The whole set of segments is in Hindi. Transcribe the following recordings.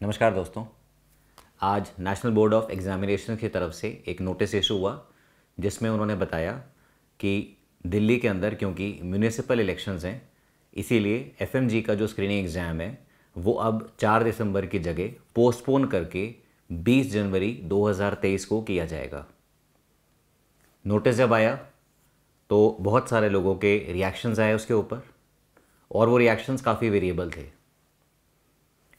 नमस्कार दोस्तों। आज नेशनल बोर्ड ऑफ़ एग्जामिनेशन की तरफ़ से एक नोटिस इशू हुआ, जिसमें उन्होंने बताया कि दिल्ली के अंदर, क्योंकि म्यूनिसिपल इलेक्शंस हैं, इसीलिए एफएमजी का जो स्क्रीनिंग एग्ज़ाम है, वो अब 4 दिसंबर की जगह पोस्टपोन करके 20 जनवरी 2023 को किया जाएगा। नोटिस जब आया तो बहुत सारे लोगों के रिएक्शंस आए उसके ऊपर, और वो रिएक्शंस काफ़ी वेरिएबल थे।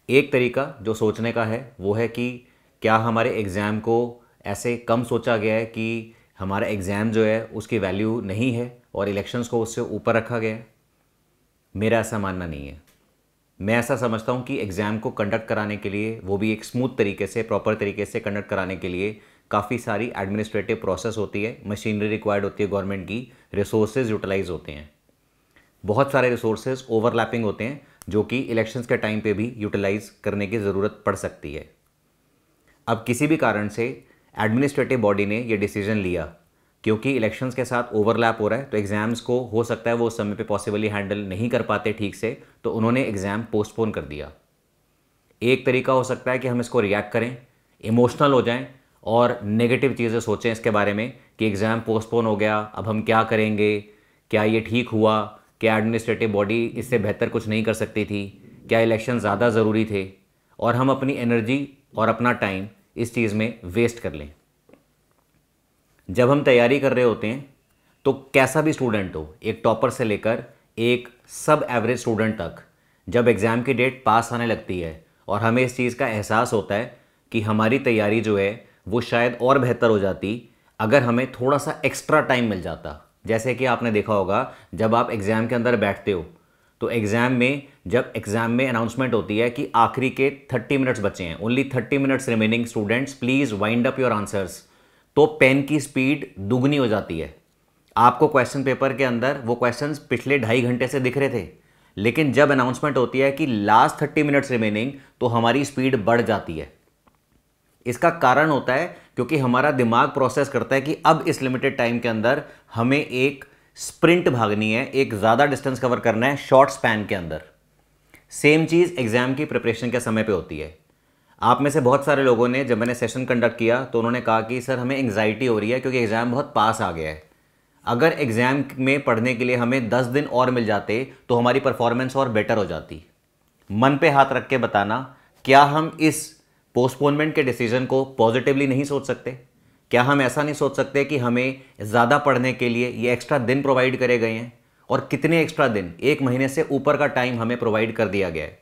एक तरीका जो सोचने का है, वो है कि क्या हमारे एग्ज़ाम को ऐसे कम सोचा गया है कि हमारा एग्ज़ाम जो है, उसकी वैल्यू नहीं है और इलेक्शंस को उससे ऊपर रखा गया है? मेरा ऐसा मानना नहीं है। मैं ऐसा समझता हूँ कि एग्ज़ाम को कंडक्ट कराने के लिए, वो भी एक स्मूथ तरीके से प्रॉपर तरीके से कंडक्ट कराने के लिए काफ़ी सारी एडमिनिस्ट्रेटिव प्रोसेस होती है मशीनरी रिक्वायर्ड होती है गवर्नमेंट की रिसोर्सेज यूटिलाइज होते हैं। बहुत सारे रिसोर्सेज ओवरलैपिंग होते हैं, जो कि इलेक्शंस के टाइम पे भी यूटिलाइज करने की ज़रूरत पड़ सकती है। अब किसी भी कारण से एडमिनिस्ट्रेटिव बॉडी ने ये डिसीज़न लिया, क्योंकि इलेक्शंस के साथ ओवरलैप हो रहा है तो एग्ज़ाम्स को हो सकता है वो समय पे पॉसिबली हैंडल नहीं कर पाते ठीक से तो उन्होंने एग्ज़ाम पोस्टपोन कर दिया। एक तरीका हो सकता है कि हम इसको रिएक्ट करें इमोशनल हो जाएँ और नेगेटिव चीज़ें सोचें इसके बारे में कि एग्ज़ाम पोस्टपोन हो गया, अब हम क्या करेंगे, क्या ये ठीक हुआ क्या एडमिनिस्ट्रेटिव बॉडी इससे बेहतर कुछ नहीं कर सकती थी? क्या इलेक्शन ज़्यादा ज़रूरी थे? और हम अपनी एनर्जी और अपना टाइम इस चीज़ में वेस्ट कर लें। जब हम तैयारी कर रहे होते हैं तो कैसा भी स्टूडेंट हो, एक टॉपर से लेकर एक सब एवरेज स्टूडेंट तक, जब एग्ज़ाम की डेट पास आने लगती है और हमें इस चीज़ का एहसास होता है कि हमारी तैयारी जो है, वो शायद और बेहतर हो जाती अगर हमें थोड़ा सा एक्स्ट्रा टाइम मिल जाता। जैसे कि आपने देखा होगा, जब आप एग्ज़ाम के अंदर बैठते हो तो एग्ज़ाम में, जब एग्ज़ाम में अनाउंसमेंट होती है कि आखिरी के 30 मिनट्स बचे हैं only 30 minutes remaining students please wind up your answers तो पेन की स्पीड दुगनी हो जाती है। आपको क्वेश्चन पेपर के अंदर, वो क्वेश्चन पिछले ढाई घंटे से दिख रहे थे। लेकिन जब अनाउंसमेंट होती है कि लास्ट थर्टी मिनट्स रिमेनिंग तो हमारी स्पीड बढ़ जाती है। इसका कारण होता है क्योंकि हमारा दिमाग प्रोसेस करता है कि अब इस लिमिटेड टाइम के अंदर हमें एक स्प्रिंट भागनी है, एक ज़्यादा डिस्टेंस कवर करना है शॉर्ट स्पैन के अंदर। सेम चीज़ एग्ज़ाम की प्रिपरेशन के समय पे होती है। आप में से बहुत सारे लोगों ने जब मैंने सेशन कंडक्ट किया तो उन्होंने कहा कि, सर, हमें एंग्जाइटी हो रही है क्योंकि एग्ज़ाम बहुत पास आ गया है। अगर एग्ज़ाम में पढ़ने के लिए हमें दस दिन और मिल जाते तो हमारी परफॉर्मेंस और बेटर हो जाती। मन पे हाथ रख के बताना, क्या हम इस पोस्टपोनमेंट के डिसीज़न को पॉजिटिवली नहीं सोच सकते। क्या हम ऐसा नहीं सोच सकते कि हमें ज़्यादा पढ़ने के लिए ये एक्स्ट्रा दिन प्रोवाइड करे गए हैं? और कितने एक्स्ट्रा दिन? एक महीने से ऊपर का टाइम हमें प्रोवाइड कर दिया गया है।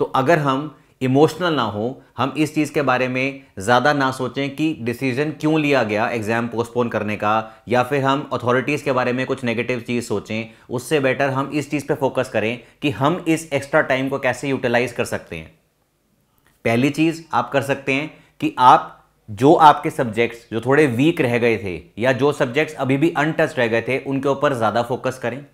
तो अगर हम इमोशनल ना हो, हम इस चीज़ के बारे में ज़्यादा ना सोचें कि डिसीज़न क्यों लिया गया एग्ज़ाम पोस्टपोन करने का, या फिर हम अथॉरिटीज़ के बारे में कुछ नेगेटिव चीज़ सोचें, उससे बेटर हम इस चीज़ पे फोकस करें कि हम इस एक्स्ट्रा टाइम को कैसे यूटिलाइज कर सकते हैं। पहली चीज़ आप कर सकते हैं कि आप जो आपके सब्जेक्ट्स जो थोड़े वीक रह गए थे या जो सब्जेक्ट्स अभी भी अनटच रह गए थे, उनके ऊपर ज़्यादा फोकस करें।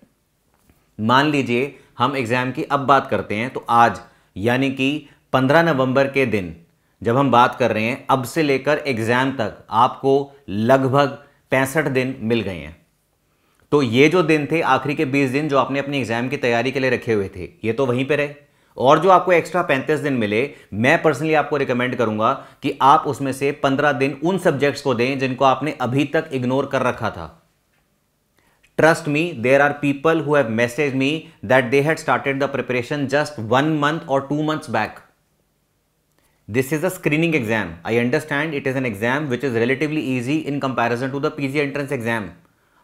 मान लीजिए, हम एग्ज़ाम की अब बात करते हैं तो आज, यानी कि 15 नवंबर के दिन, जब हम बात कर रहे हैं, अब से लेकर एग्ज़ाम तक आपको लगभग पैंसठ दिन मिल गए हैं। तो ये जो दिन थे, आखिरी के 20 दिन जो आपने अपनी एग्ज़ाम की तैयारी के लिए रखे हुए थे, ये तो वहीं पर रहे। और जो आपको एक्स्ट्रा पैंतीस दिन मिले, मैं पर्सनली आपको रिकमेंड करूँगा कि आप उसमें से पंद्रह दिन उन सब्जेक्ट्स को दें जिनको आपने अभी तक इग्नोर कर रखा था। Trust me there are people who have message me that they had started the preparation just one month और two months back this is a screening exam I understand it is an exam which is relatively easy in comparison to the PG entrance exam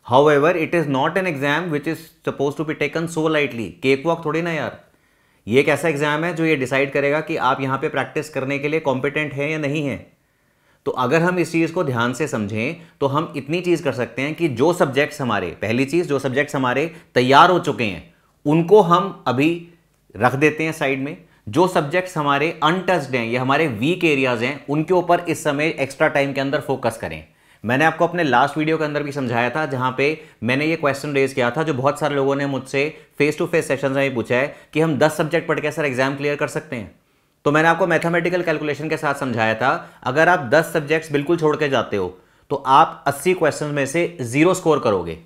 however it is not an exam which is suppose to be taken so lightly cake walk थोड़ी ना यार। ये एक ऐसा एग्ज़ाम है जो ये डिसाइड करेगा कि आप यहाँ पे प्रैक्टिस करने के लिए कॉम्पिटेंट हैं या नहीं हैं? तो अगर हम इस चीज़ को ध्यान से समझें तो हम इतनी चीज़ कर सकते हैं कि जो सब्जेक्ट्स हमारे, पहली चीज़ जो सब्जेक्ट्स हमारे तैयार हो चुके हैं, उनको हम अभी रख देते हैं साइड में। जो सब्जेक्ट्स हमारे अनटस्ड हैं, या हमारे वीक एरियाज़ हैं, उनके ऊपर इस समय एक्स्ट्रा टाइम के अंदर फोकस करें। मैंने आपको अपने लास्ट वीडियो के अंदर भी समझाया था, जहाँ पे मैंने ये क्वेश्चन रेज किया था, जो बहुत सारे लोगों ने मुझसे फेस टू फेस सेशन में पूछा है कि हम 10 सब्जेक्ट पढ़ के सर एग्ज़ाम क्लियर कर सकते हैं। तो मैंने आपको मैथमेटिकल कैलकुलेशन के साथ समझाया था, अगर आप 10 सब्जेक्ट्स बिल्कुल छोड़ के जाते हो तो आप 80 क्वेश्चन में से ज़ीरो स्कोर करोगे।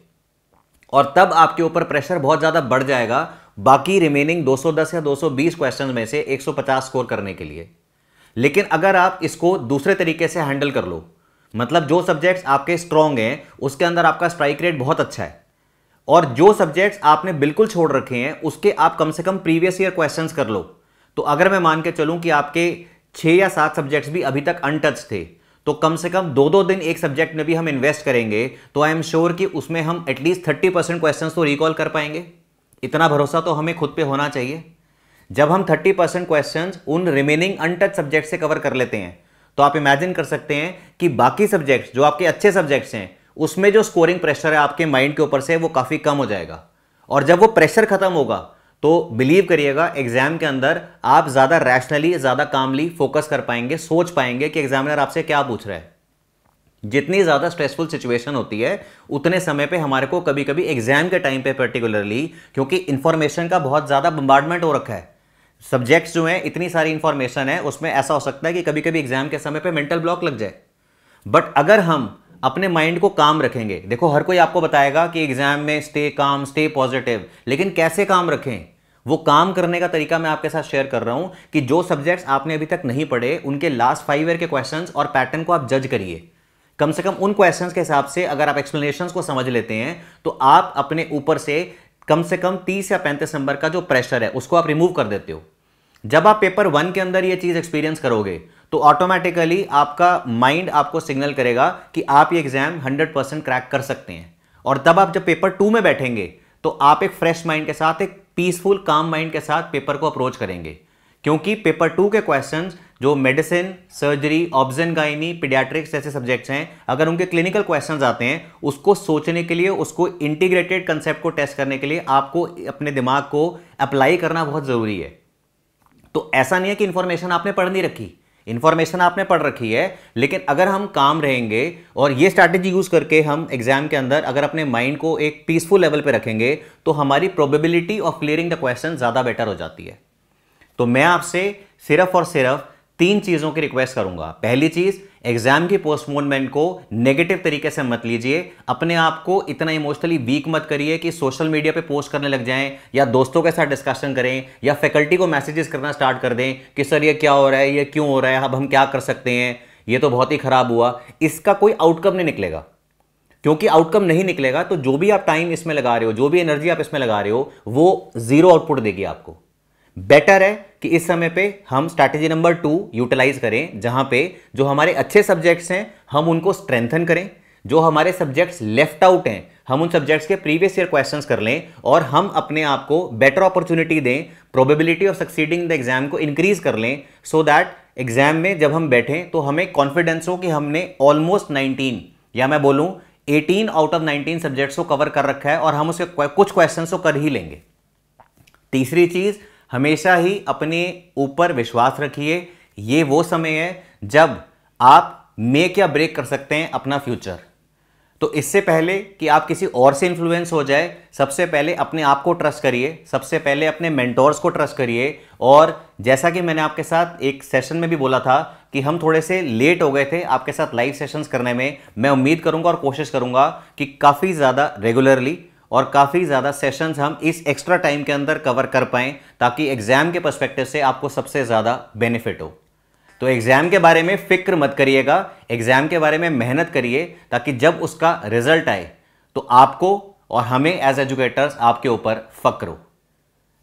और तब आपके ऊपर प्रेशर बहुत ज़्यादा बढ़ जाएगा, बाकी रिमेनिंग 210 या 220 क्वेश्चन में से 150 स्कोर करने के लिए। लेकिन अगर आप इसको दूसरे तरीके से हैंडल कर लो मतलब जो सब्जेक्ट्स आपके स्ट्रांग हैं, उसके अंदर आपका स्ट्राइक रेट बहुत अच्छा है। और जो सब्जेक्ट्स आपने बिल्कुल छोड़ रखे हैं, उसके आप कम से कम प्रीवियस ईयर क्वेश्चंस कर लो। तो अगर मैं मान के चलूँ कि आपके छह या सात सब्जेक्ट्स भी अभी तक अनटच थे तो कम से कम दो दो दिन एक सब्जेक्ट में भी हम इन्वेस्ट करेंगे तो आई एम श्योर कि उसमें हम at least thirty percent question तो रिकॉल कर पाएँगे। इतना भरोसा तो हमें खुद पे होना चाहिए। जब हम थर्टी परसेंट क्वेश्चन उन रिमेनिंग अनटच सब्जेक्ट से कवर कर लेते हैं तो आप इमेजिन कर सकते हैं कि बाकी सब्जेक्ट्स जो आपके अच्छे सब्जेक्ट्स हैं, उसमें जो स्कोरिंग प्रेशर है आपके माइंड के ऊपर से वो काफ़ी कम हो जाएगा। और जब वो प्रेशर खत्म होगा तो बिलीव करिएगा एग्ज़ाम के अंदर आप ज़्यादा रैशनली ज़्यादा कामली फोकस कर पाएँगे, सोच पाएँगे कि एग्जामिनर आपसे क्या पूछ रहा है। जितनी ज़्यादा स्ट्रेसफुल सिचुएशन होती है, उतने समय पे हमारे को कभी कभी एग्ज़ाम के टाइम पे पर्टिकुलरली क्योंकि इंफॉर्मेशन का बहुत ज़्यादा बम्बार्डमेंट हो रखा है। सब्जेक्ट्स जो हैं, इतनी सारी इंफॉर्मेशन है, उसमें ऐसा हो सकता है कि कभी कभी एग्ज़ाम के समय पे मेंटल ब्लॉक लग जाए। बट अगर हम अपने माइंड को काम रखेंगे, देखो हर कोई आपको बताएगा कि एग्ज़ाम में स्टे काम स्टे पॉजिटिव लेकिन कैसे काम रखें? वो काम करने का तरीका मैं आपके साथ शेयर कर रहा हूँ कि जो सब्जेक्ट्स आपने अभी तक नहीं पढ़े, उनके लास्ट फाइव ईयर के क्वेश्चंस और पैटर्न को आप जज करिए। कम से कम उन क्वेश्चंस के हिसाब से अगर आप एक्सप्लेनेशन को समझ लेते हैं तो आप अपने ऊपर से कम से कम तीस या पैंतीस नंबर का जो प्रेशर है, उसको आप रिमूव कर देते हो। जब आप पेपर वन के अंदर ये चीज़ एक्सपीरियंस करोगे तो ऑटोमेटिकली आपका माइंड आपको सिग्नल करेगा कि आप ये एग्ज़ाम 100 परसेंट क्रैक कर सकते हैं। और तब आप जब पेपर टू में बैठेंगे तो आप एक फ्रेश माइंड के साथ, एक पीसफुल काम माइंड के साथ पेपर को अप्रोच करेंगे। क्योंकि पेपर टू के क्वेश्चन जो medicine surgery obs and gynae paediatrics जैसे सब्जेक्ट्स हैं, अगर उनके क्लिनिकल क्वेश्चन आते हैं, उसको सोचने के लिए, उसको इंटीग्रेटेड कंसेप्ट को टेस्ट करने के लिए आपको अपने दिमाग को अप्लाई करना बहुत ज़रूरी है। तो ऐसा नहीं है कि इंफॉर्मेशन आपने पढ़ नहीं रखी। इंफॉर्मेशन आपने पढ़ रखी है, लेकिन अगर हम काम रहेंगे और ये स्ट्रैटेजी यूज़ करके हम एग्ज़ाम के अंदर अगर अपने माइंड को एक पीसफुल लेवल पे रखेंगे तो हमारी probability of clearing the question ज़्यादा बेटर हो जाती है। तो मैं आपसे सिर्फ़ और सिर्फ़ तीन चीज़ों की रिक्वेस्ट करूँगा। पहली चीज़ एग्ज़ाम की पोस्टपोनमेंट को नेगेटिव तरीके से मत लीजिए। अपने आप को इतना इमोशनली वीक मत करिए कि सोशल मीडिया पे पोस्ट करने लग जाएँ, या दोस्तों के साथ डिस्कशन करें, या फैकल्टी को मैसेजेस करना स्टार्ट कर दें कि, सर, ये क्या हो रहा है? ये क्यों हो रहा है? अब हम क्या कर सकते हैं? ये तो बहुत ही खराब हुआ। इसका कोई आउटकम नहीं निकलेगा। क्योंकि आउटकम नहीं निकलेगा तो जो भी आप टाइम इसमें लगा रहे हो, जो भी एनर्जी आप इसमें लगा रहे हो, वो ज़ीरो आउटपुट देगी आपको। बेटर है कि इस समय पे हम स्ट्रैटेजी नंबर टू यूटिलाइज करें, जहाँ पे जो हमारे अच्छे सब्जेक्ट्स हैं, हम उनको स्ट्रेंथन करें। जो हमारे सब्जेक्ट्स लेफ़्ट आउट हैं, हम उन सब्जेक्ट्स के प्रीवियस ईयर क्वेश्चंस कर लें और हम अपने आप को बेटर अपॉर्चुनिटी दें probability of succeeding the exam को इंक्रीज कर लें सो दैट एग्ज़ाम में जब हम बैठें तो हमें कॉन्फिडेंस हो कि हमने ऑलमोस्ट 19 या मैं बोलूँ 18 आउट ऑफ़ 19 सब्जेक्ट्स को कवर कर रखा है और हम उसके कुछ क्वेश्चन को कर ही लेंगे। तीसरी चीज़ हमेशा ही अपने ऊपर विश्वास रखिए। ये वो समय है जब आप मेक या ब्रेक कर सकते हैं अपना फ्यूचर तो इससे पहले कि आप किसी और से इन्फ्लुएंस हो जाए, सबसे पहले अपने आप को ट्रस्ट करिए, सबसे पहले अपने मेंटोर्स को ट्रस्ट करिए। और जैसा कि मैंने आपके साथ एक सेशन में भी बोला था कि हम थोड़े से लेट हो गए थे आपके साथ लाइव सेशंस करने में, मैं उम्मीद करूँगा और कोशिश करूँगा कि काफ़ी ज़्यादा रेगुलरली और काफ़ी ज़्यादा सेशंस हम इस एक्स्ट्रा टाइम के अंदर कवर कर पाएँ, ताकि एग्ज़ाम के परस्पेक्टिव से आपको सबसे ज़्यादा बेनिफिट हो। तो एग्ज़ाम के बारे में फ़िक्र मत करिएगा एग्ज़ाम के बारे में मेहनत करिए, ताकि जब उसका रिज़ल्ट आए तो आपको और हमें एज एजुकेटर्स आपके ऊपर फ़क्र हो।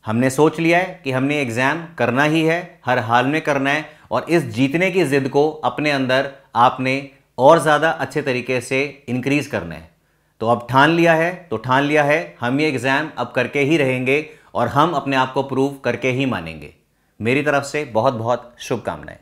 हमने सोच लिया है कि हमने एग्ज़ाम करना ही है, हर हाल में करना है, और इस जीतने की ज़िद को अपने अंदर आपने और ज़्यादा अच्छे तरीके से इंक्रीज करना है। तो अब ठान लिया है तो ठान लिया है, हम ये एग्ज़ाम अब करके ही रहेंगे और हम अपने आप को प्रूव करके ही मानेंगे। मेरी तरफ़ से बहुत बहुत शुभकामनाएँ।